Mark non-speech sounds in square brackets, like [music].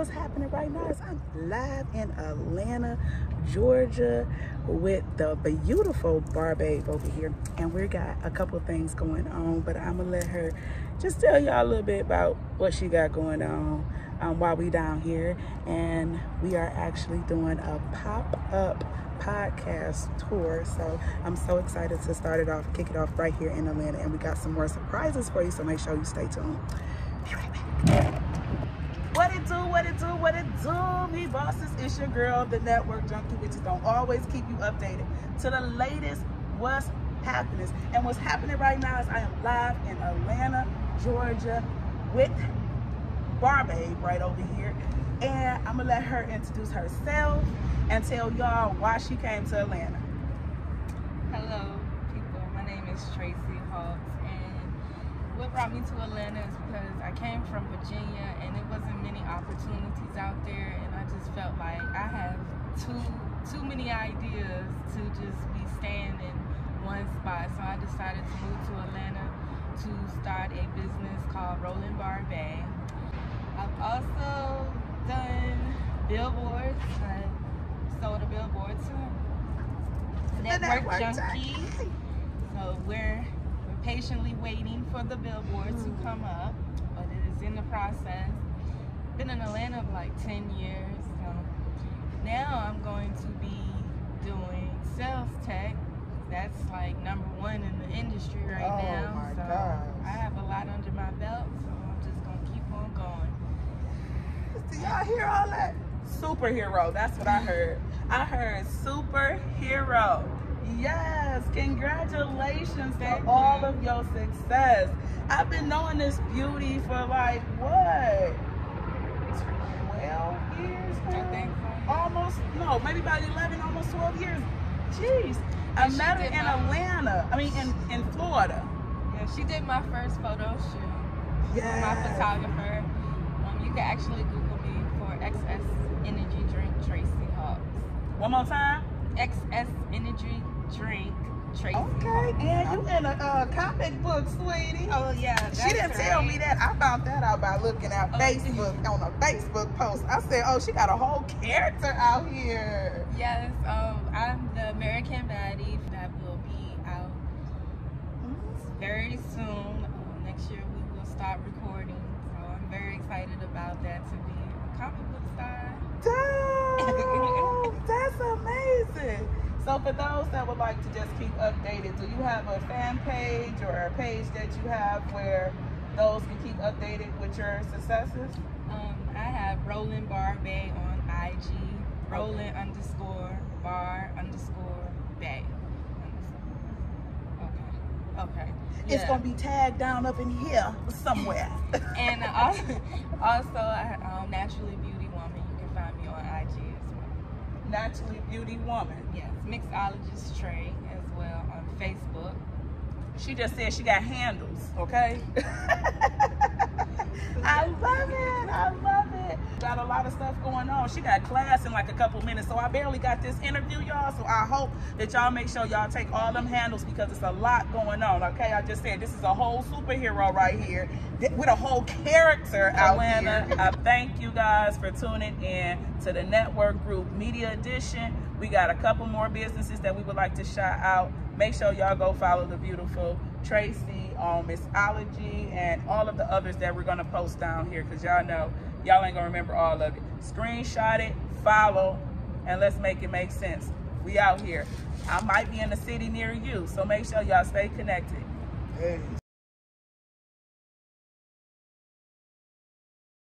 what's happening right now is I'm live in Atlanta, Georgia with the beautiful Barbabe over here. And we got a couple things going on, but I'm gonna let her just tell y'all a little bit about what she got going on um, while we down here. And we are actually doing a pop-up podcast tour. So I'm so excited to start it off, kick it off right here in Atlanta. And we got some more surprises for you, so make sure you stay tuned. Be right back. Do, what it do, what it do, me bosses, it's your girl, the network junkie, which is gonna always keep you updated to the latest what's happening. And what's happening right now is I am live in Atlanta, Georgia with Barbabe right over here. And I'm gonna let her introduce herself and tell y'all why she came to Atlanta. Hello, people. My name is Tracy Hawks, and what brought me to Atlanta is because I came from Virginia, and it wasn't many opportunities out there, and I just felt like I have too too many ideas to just be staying in one spot. So I decided to move to Atlanta to start a business called Rolling Bar Bay. I've also done billboards. I sold a billboard to Network network Junkie. So we're we're patiently waiting for the billboard to hmm. come up, but it is in the process. Been in Atlanta for like 10 years, so now I'm going to be doing sales tech. That's like number one in the industry right Oh now. my so gosh. I have a lot under my belt, so I'm just gonna keep on going. Do y'all hear all that? Superhero, that's what I heard. I heard superhero. Yes, congratulations Thank for all you. of your success. I've been knowing this beauty for like what? 12 years I think so. Almost, no, maybe about 11, almost 12 years. Jeez. I And met her in my- Atlanta, I mean in, in Florida. Yeah, she did my first photo shoot. Yeah. my photographer. Um, you can actually Google me for XS Energy Drink Tracy Hawks. One more time. XS Energy Drink Tracy. Okay, and you in a uh, comic book, sweetie. Oh yeah, She didn't tell me that. I found that out by looking at Oh, Facebook on a Facebook post. I said, "Oh, she got a whole character out here." Yes, um, I'm the American Baddie that will be out very soon. Um, next year we will start recording, so I'm very excited about that to be a comic book star. Dang, that's amazing. So, for those that would like to just keep updated, do you have a fan page or a page that you have where those can keep updated with your successes? Um, I have Roland Bar Bay on IG. Roland underscore bar underscore Bay. Okay. Okay. It's gonna be tagged down up in here somewhere. And also, [laughs] also I, um, Naturally Beauty Woman. You can find me on IG as well. Naturally Beauty Woman. Yes. Mixologist Trey as well on Facebook. She just said she got handles, okay? [laughs] I love it. I love it. Got a lot of stuff going on. She got class in like a couple minutes, so I barely got this interview, y'all. So I hope that y'all make sure y'all take all them handles because it's a lot going on, okay? I just said this is a whole superhero right here with a whole character out Atlanta. I thank you guys for tuning in to the Network Group Media Edition. We got a couple more businesses that we would like to shout out. Make sure y'all go follow the beautiful Tracy um, on Missology and all of the others that we're gonna post down here because y'all know y'all ain't gonna remember all of it. Screenshot it, follow, and let's make it make sense. We out here. I might be in a city near you, so make sure y'all stay connected. Peace.